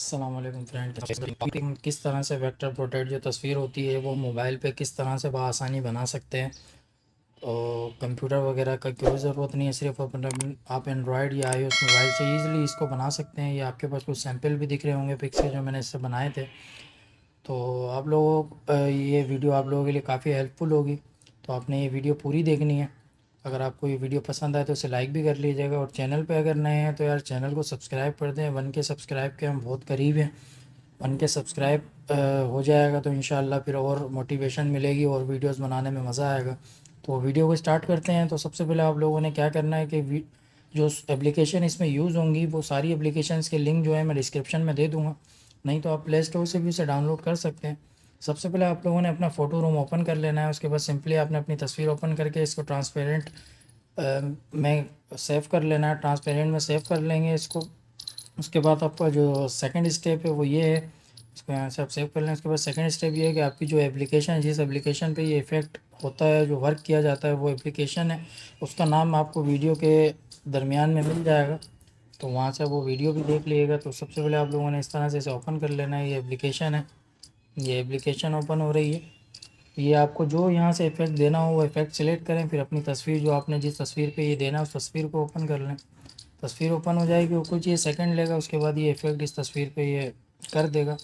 अल्लाम friend किस तरह से वेक्टर प्रोटेक्ट जो तस्वीर होती है, वो मोबाइल पे किस तरह से बसानी बना सकते हैं? और कंप्यूटर वगैरह का कोई ज़रूरत नहीं है, सिर्फ़ आप एंड्रॉयड या आई मोबाइल से ईज़िली इसको बना सकते हैं। या आपके पास कुछ सैंपल भी दिख रहे होंगे पिक्सल जो मैंने इससे बनाए थे। तो आप लोगों ये वीडियो आप लोगों के लिए काफ़ी हेल्पफुल होगी। तो आपने ये वीडियो पूरी देखनी है। अगर आपको ये वीडियो पसंद आए तो उसे लाइक भी कर लीजिएगा और चैनल पे अगर नए हैं तो यार चैनल को सब्सक्राइब कर दें। वन के सब्सक्राइब के हम बहुत करीब हैं। वन के सब्सक्राइब हो जाएगा तो इन फिर और मोटिवेशन मिलेगी और वीडियोस बनाने में मज़ा आएगा। तो वीडियो को स्टार्ट करते हैं। तो सबसे पहले आप लोगों ने क्या करना है कि जो एप्लीकेशन इसमें यूज़ होंगी, वो सारी एप्लीकेशन के लिंक जो है मैं डिस्क्रिप्शन में दे दूँगा। नहीं तो आप प्ले स्टोर से भी उसे डाउनलोड कर सकते हैं। सबसे पहले आप लोगों ने अपना फ़ोटो रूम ओपन कर लेना है, उसके बाद सिंपली आपने अपनी तस्वीर ओपन करके इसको ट्रांसपेरेंट में सेव कर लेना है। ट्रांसपेरेंट में सेव कर लेंगे इसको। उसके बाद आपका जो सेकंड स्टेप है वो ये है, इसको यहाँ से आप सेव कर लें। उसके बाद सेकंड स्टेप ये है कि आपकी जो एप्लीकेशन जिस एप्लीकेशन पे ये इफ़ेक्ट होता है, जो वर्क किया जाता है, वो एप्लीकेशन है, उसका नाम आपको वीडियो के दरमियान में मिल जाएगा। तो वहाँ से वो वीडियो भी देख लीजिएगा। तो सबसे पहले आप लोगों ने इस तरह से इसे ओपन कर लेना है, ये एप्लीकेशन है। ये एप्लीकेशन ओपन हो रही है। ये आपको जो यहाँ से इफ़ेक्ट देना हो, वो इफ़ेक्ट सेलेक्ट करें, फिर अपनी तस्वीर जो आपने जिस तस्वीर पे ये देना है, उस तस्वीर को ओपन कर लें। तस्वीर ओपन हो जाएगी, वो कुछ ये सेकंड लेगा, उसके बाद ये इफ़ेक्ट इस तस्वीर पे ये कर देगा।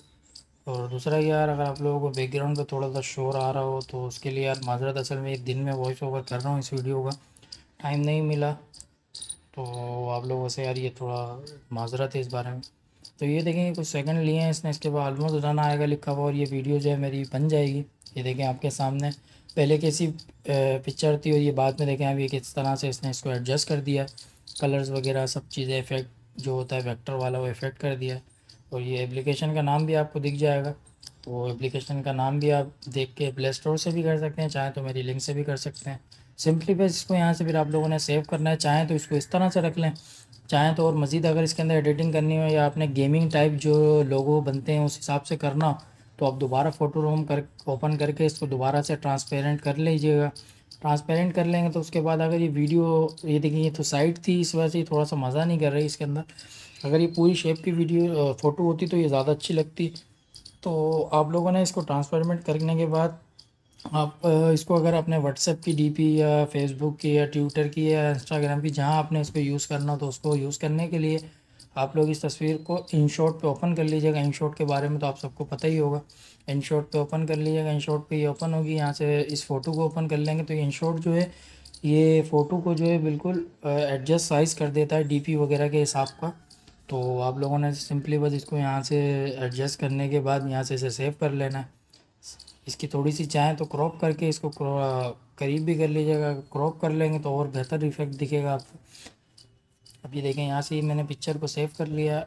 और दूसरा यार, अगर आप लोगों को बैकग्राउंड पे थोड़ा सा शोर आ रहा हो तो उसके लिए यार माजरत असल में एक दिन में वॉइस ओवर कर रहा हूँ इस वीडियो का। टाइम नहीं मिला तो आप लोगों से यार ये थोड़ा माजरत है इस बारे में। तो ये देखेंगे कुछ सेकंड लिए हैं इसने, इसके बाद ऑलमोस्ट रन आएगा लिखा हुआ और ये वीडियो जो है मेरी बन जाएगी। ये देखें आपके सामने। पहले कैसी पिक्चर थी और ये बाद में देखें अभी किस तरह से इसने इसको एडजस्ट कर दिया। कलर्स वगैरह, सब चीज़ें इफ़ेक्ट जो होता है वैक्टर वाला वो इफ़ेक्ट कर दिया। और ये एप्लीकेशन का नाम भी आपको दिख जाएगा। तो एप्लीकेशन का नाम भी आप देख के प्ले स्टोर से भी कर सकते हैं, चाहे तो मेरी लिंक से भी कर सकते हैं। सिंपली बस इसको यहाँ से फिर आप लोगों ने सेव करना है, चाहें तो इसको इस तरह से रख लें, चाहें तो और मज़ीद अगर इसके अंदर एडिटिंग करनी हो या आपने गेमिंग टाइप जो लोगो बनते हैं उस हिसाब से करना तो आप दोबारा फ़ोटो रूम कर ओपन करके इसको दोबारा से ट्रांसपेरेंट कर लीजिएगा। ट्रांसपेरेंट कर लेंगे तो उसके बाद अगर ये वीडियो ये देखिए, ये तो साइड थी, इस वजह से थोड़ा सा मज़ा नहीं कर रही इसके अंदर। अगर ये पूरी शेप की वीडियो फ़ोटो होती तो ये ज़्यादा अच्छी लगती। तो आप लोगों ने इसको ट्रांसपेरेंट करने के बाद आप इसको अगर अपने व्हाट्सएप की डीपी या फेसबुक की या ट्विटर की या इंस्टाग्राम की, जहाँ आपने इसको यूज़ करना हो तो उसको यूज़ करने के लिए आप लोग इस तस्वीर को इन शॉट पे ओपन कर लीजिएगा। इन शॉट के बारे में तो आप सबको पता ही होगा। इन शॉट पे ओपन कर लीजिएगा। इन शॉट पे ये ओपन होगी। यहाँ से इस फ़ोटो को ओपन कर लेंगे। तो इन शॉट जो है, ये फ़ोटो को जो है बिल्कुल एडजस्ट साइज़ कर देता है डीपी वगैरह के हिसाब का। तो आप लोगों ने सिंपली बस इसको यहाँ से एडजस्ट करने के बाद यहाँ से इसे सेव कर लेना है। इसकी थोड़ी सी चाहें तो क्रॉप करके इसको करीब भी कर लीजिएगा। क्रॉप कर लेंगे तो और बेहतर इफ़ेक्ट दिखेगा आपको। अभी देखें, यहाँ से ही मैंने पिक्चर को सेव कर लिया।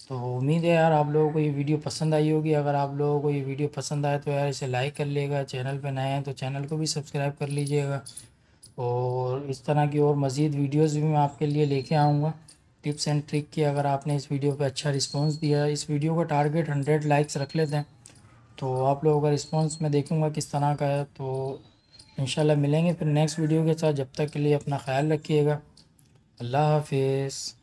तो उम्मीद है यार आप लोगों को ये वीडियो पसंद आई होगी। अगर आप लोगों को ये वीडियो पसंद आए तो यार इसे लाइक कर लीजिएगा। चैनल पे नए हैं तो चैनल को भी सब्सक्राइब कर लीजिएगा। और इस तरह की और मज़ीद वीडियोज़ भी मैं आपके लिए लेके आऊँगा। टिप्स एंड ट्रिक की अगर आपने इस वीडियो पे अच्छा रिस्पांस दिया इस वीडियो का टारगेट हंड्रेड लाइक्स रख लेते हैं। तो आप लोगों का रिस्पांस मैं देखूँगा किस तरह का है। तो इन मिलेंगे फिर नेक्स्ट वीडियो के साथ। जब तक के लिए अपना ख्याल रखिएगा। अल्लाह हाफिज़।